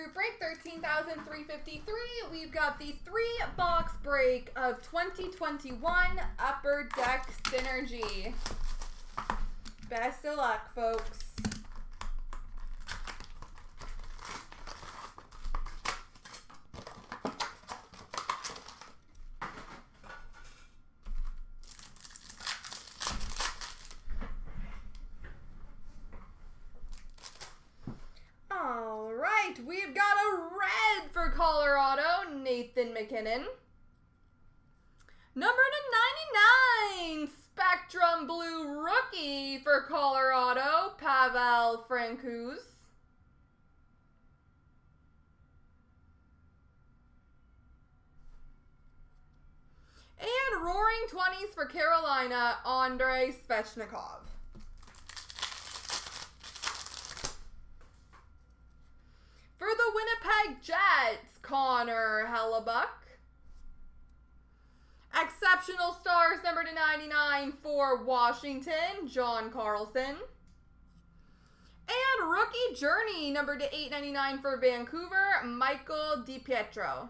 group break, 13,353. We've got the three box break of 2021 Upper Deck Synergy. Best of luck, folks. All right, we've got a red for Colorado, Nathan MacKinnon. Number to 99, Spectrum Blue rookie for Colorado, Pavel Francouz. And Roaring 20s for Carolina, Andrei Svechnikov. For the Winnipeg Jets, Connor Hellebuyck. Exceptional stars number to 99 for Washington, John Carlson. And rookie journey number to 899 for Vancouver, Michael DiPietro.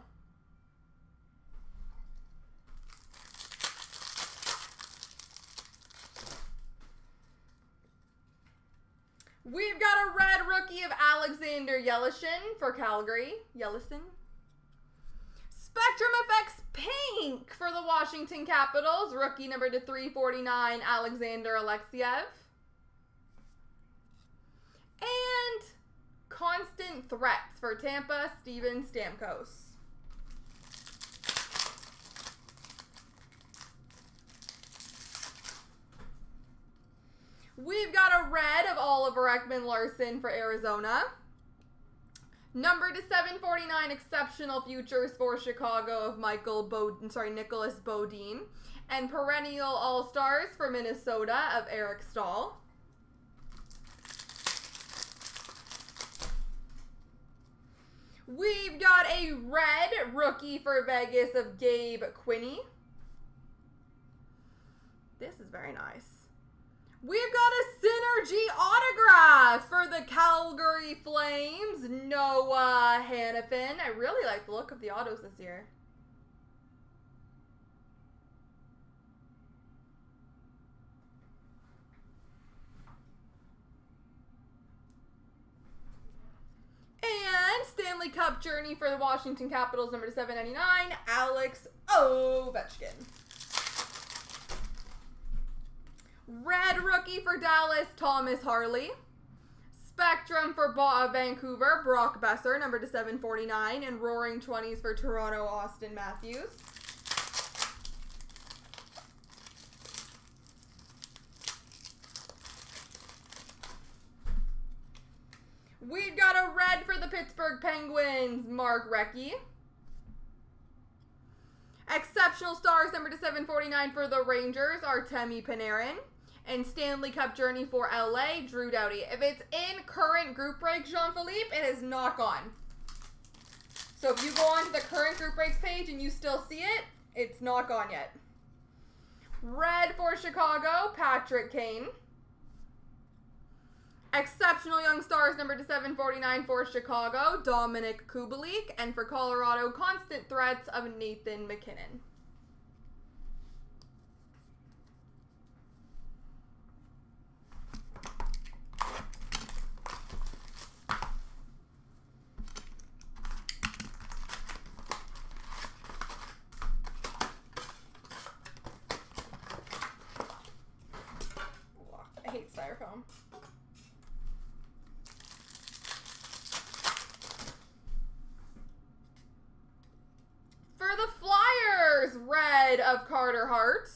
We've got a red rookie of Alexander Yelesin for Calgary. Yellison. Spectrum Effects Pink for the Washington Capitals. Rookie number to 349, Alexander Alexeyev. And Constant Threats for Tampa, Steven Stamkos. We've got a red of Oliver Ekman-Larsson for Arizona. Number to 749 exceptional futures for Chicago of Michael Bo sorry, Nicolas Beaudin. And perennial all-stars for Minnesota of Eric Staal. We've got a red rookie for Vegas of Gabe Quinney. This is very nice. We've got a synergy autograph for the Calgary Flames, Noah Hanifin. I really like the look of the autos this year. And Stanley Cup journey for the Washington Capitals, number 799, Alex Ovechkin. Red rookie for Dallas, Thomas Harley. Spectrum for ba uh, Vancouver, Brock Boeser, number to 749. And Roaring 20s for Toronto, Auston Matthews. We've got a red for the Pittsburgh Penguins, Mark Recchi. Exceptional stars number to 749 for the Rangers, Artemi Panarin. And Stanley Cup journey for LA, Drew Doughty. If it's in current group break, Jean Philippe, it is not gone. So if you go onto the current group breaks page and you still see it, it's not gone yet. Red for Chicago, Patrick Kane. Exceptional Young Stars number to 749 for Chicago, Dominik Kubalik. And for Colorado, Constant Threats of Nathan MacKinnon. I For the Flyers, red of Carter Hart.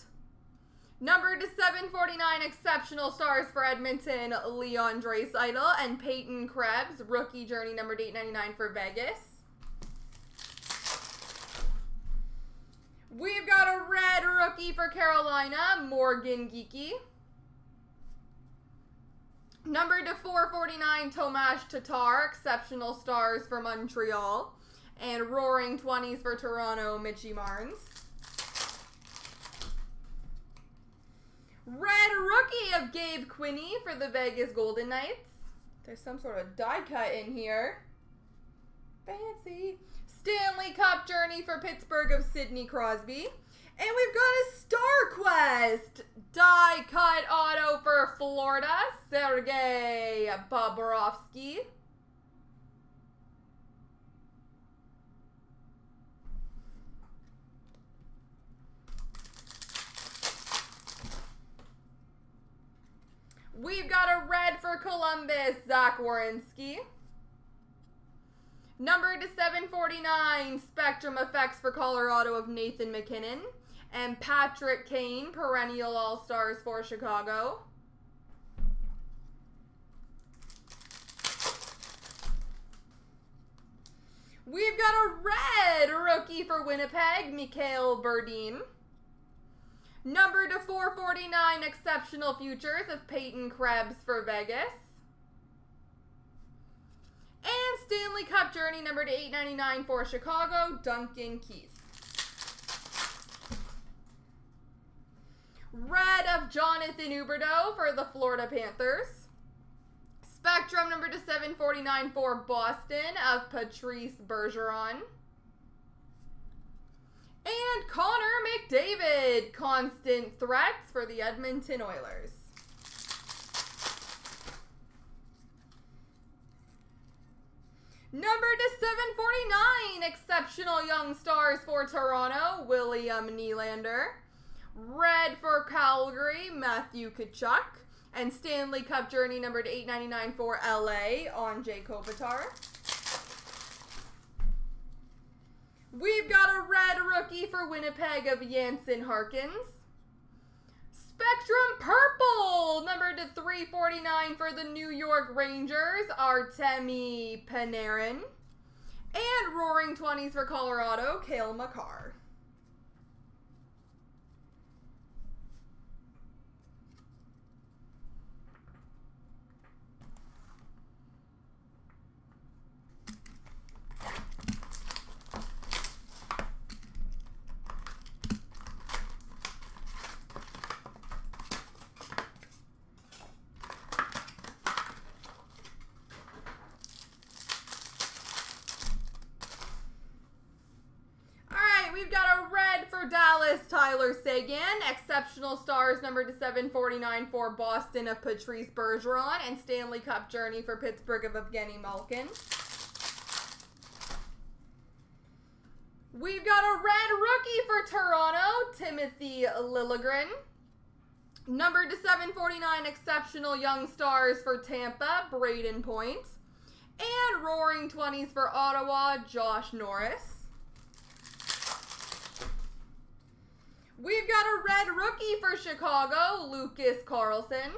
Number to 749, exceptional stars for Edmonton, Leon Draisaitl and Peyton Krebs, rookie journey number 899 for Vegas. We've got a red rookie for Carolina, Morgan Geekie. Number to 449, Tomas Tatar, exceptional stars for Montreal. And Roaring 20s for Toronto, Mitchie Marnes. Red rookie of Gabe Quinney for the Vegas Golden Knights. There's some sort of die cut in here. Fancy. Stanley Cup journey for Pittsburgh of Sidney Crosby. And we've got a Star Quest die cut auto for Florida, Sergei Bobrovsky. We've got a red for Columbus, Zach Werenski. Number to 749, Spectrum Effects for Colorado of Nathan MacKinnon. And Patrick Kane, perennial All Stars for Chicago. We've got a red rookie for Winnipeg, Mikhail Berdin. Number to 449, Exceptional Futures of Peyton Krebs for Vegas. And Stanley Cup Journey number to 899 for Chicago, Duncan Keith. Red of Jonathan Huberdeau for the Florida Panthers. Spectrum number to 749 for Boston of Patrice Bergeron. And Connor McDavid, constant threats for the Edmonton Oilers. Number to 749, exceptional young stars for Toronto, William Nylander. Red for Calgary, Matthew Tkachuk. And Stanley Cup Journey number to 899 for LA Anze Kopitar. We've got a red rookie for Winnipeg of Jansen Harkins. Spectrum Purple, number to 349 for the New York Rangers, Artemi Panarin. And Roaring 20s for Colorado, Cale Makar. we've got a red for Dallas, Tyler Seguin. Exceptional Stars, number to 749 for Boston of Patrice Bergeron. And Stanley Cup Journey for Pittsburgh of Evgeny Malkin. We've got a red rookie for Toronto, Timothy Liljegren. Number to 749, Exceptional Young Stars for Tampa, Brayden Point. And Roaring 20s for Ottawa, Josh Norris. We've got a red rookie for Chicago, Lucas Carlsson.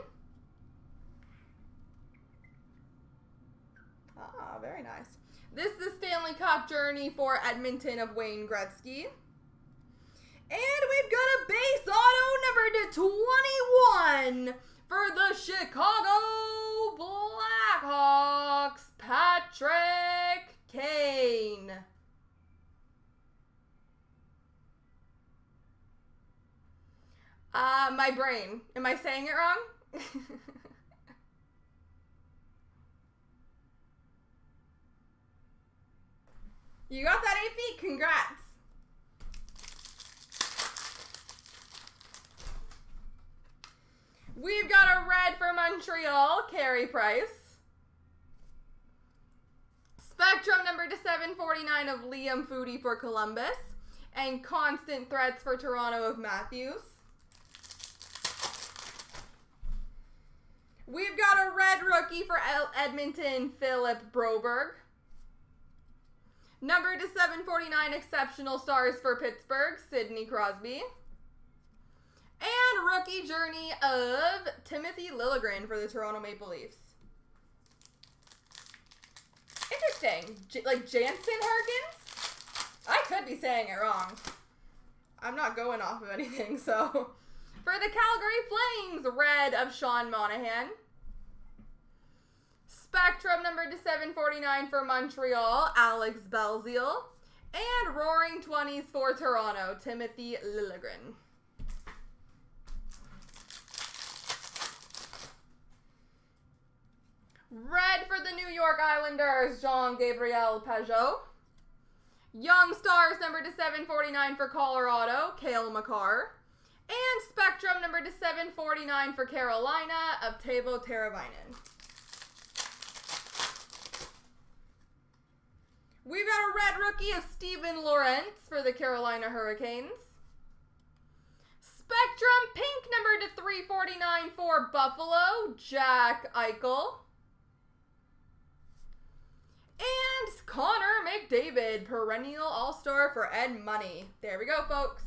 Ah, very nice. This is the Stanley Cup journey for Edmonton of Wayne Gretzky. And we've got a base auto number to 21 for the Chicago Blackhawks, Patrick Kane. Uh, my brain. Am I saying it wrong? you got that AP? Congrats. We've got a red for Montreal, Carey Price. Spectrum number to 749 of Liam Foudy for Columbus. And constant threats for Toronto of Matthews. We've got a red rookie for Edmonton, Philip Broberg. Number to 749 exceptional stars for Pittsburgh, Sidney Crosby. And rookie journey of Timothy Liljegren for the Toronto Maple Leafs. Interesting. J like Jansen Harkins? I could be saying it wrong. I'm not going off of anything, so... For the Calgary Flames, red of Sean Monahan. Spectrum number to 749 for Montreal, Alex Belzile. And Roaring 20s for Toronto, Timothy Liljegren. Red for the New York Islanders, Jean-Gabriel Pageau. Young Stars number to 749 for Colorado, Cale Makar. And Spectrum number to 749 for Carolina of Teuvo Teravainen. We've got a red rookie of Steven Lorentz for the Carolina Hurricanes. Spectrum pink number to 349 for Buffalo, Jack Eichel. And Connor McDavid, perennial all star for Ed Money. There we go, folks.